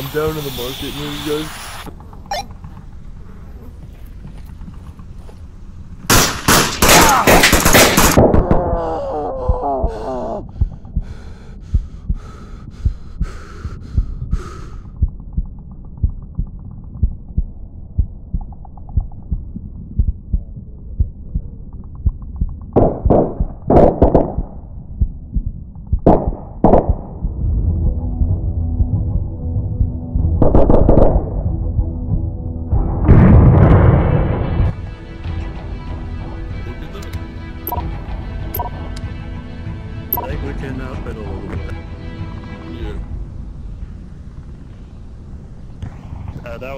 I'm down in the market you guys.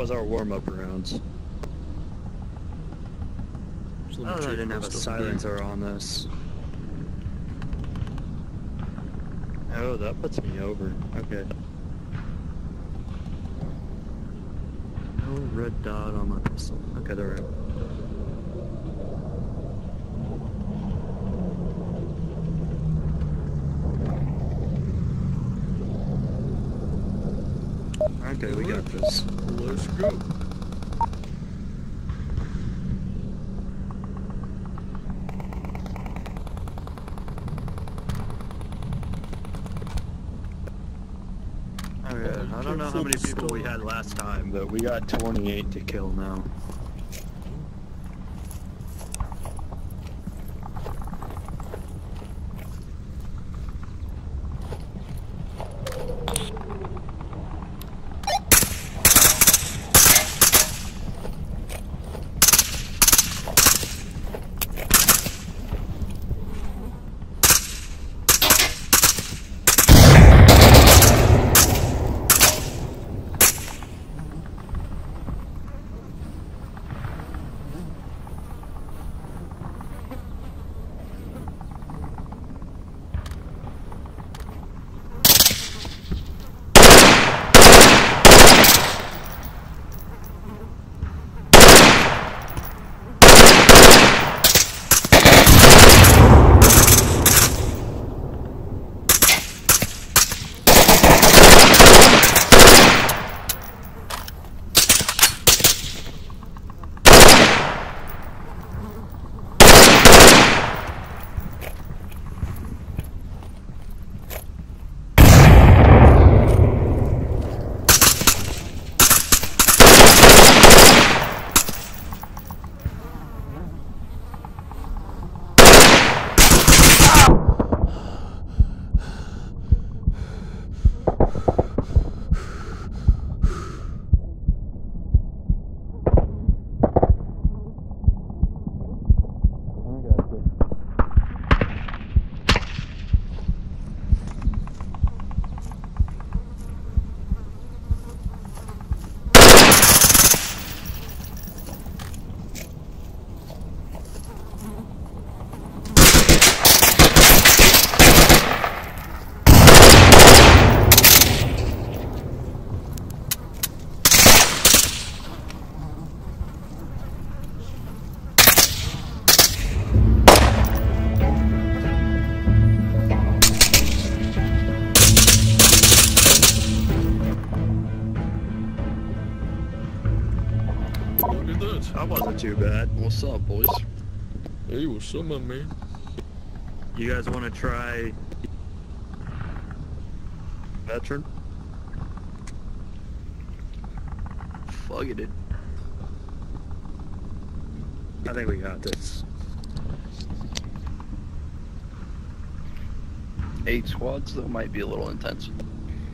Was our warm-up rounds. Oh, I didn't have a there. silencer on this. Oh, that puts me over. Okay. No red dot on my pistol. Okay, they're out. Okay, we got this. Let's go. Oh, okay, I don't know how many people we had last time, but we got 28 to kill now. Look at that. That wasn't too bad. What's up, boys? Hey, what's up, my man? You guys want to try veteran? Fuck it. I think we got this. Eight squads though might be a little intense.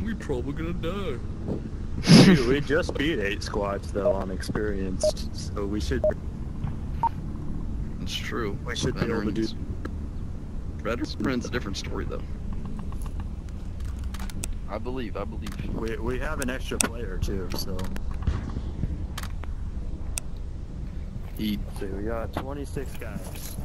We probably gonna die. We, we just beat eight squads though on experienced, so we should It's true. we should be able to do. Veterans, veterans a different story though. I believe. I believe. We we have an extra player too, so Eat. see we got 26 guys.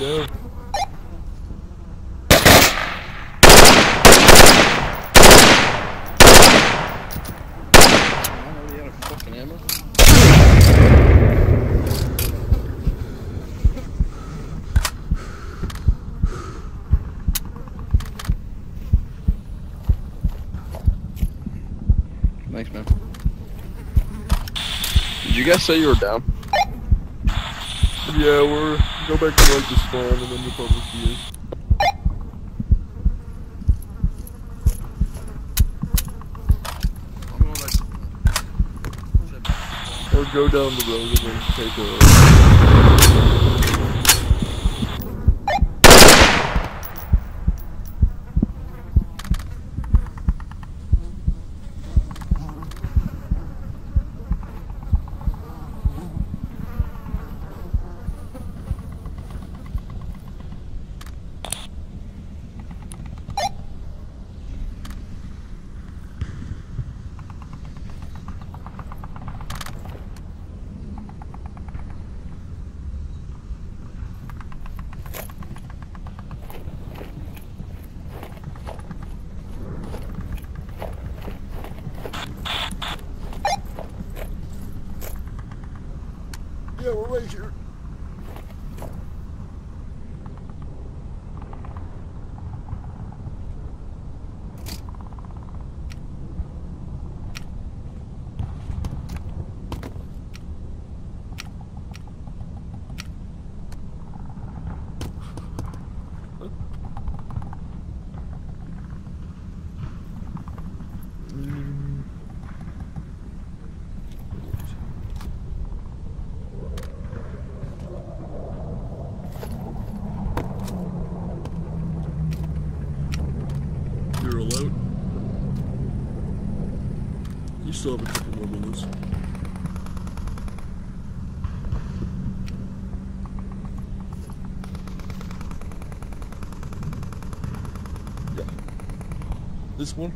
We're down. I already out of fucking ammo. Thanks, man. Did you guys say you were down? Yeah, we're go back to like the spawn and then you'll probably see us. Or go down the road and then take a. Yeah, we're right here. You still have a couple more minutes. Yeah. This one?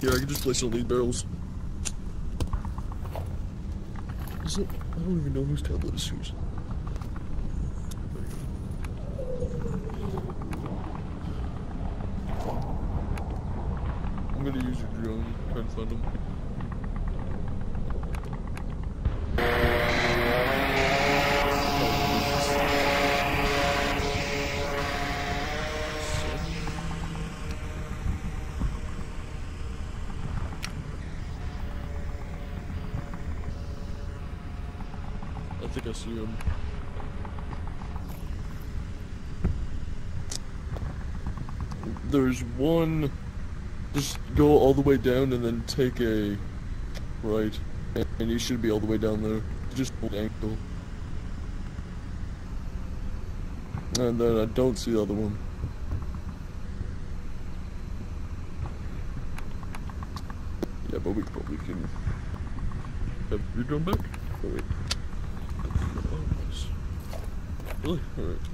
Here, I can just place on lead barrels. Is it? I don't even know whose tablet is whose. There you go. I'm gonna use your I think I see him. There's one. Just go all the way down and then take a right, and, you should be all the way down there. Just hold ankle. And then I don't see the other one. Yeah, but we probably can. Have you drone back? Oh wait. Oh, nice. Really? Alright.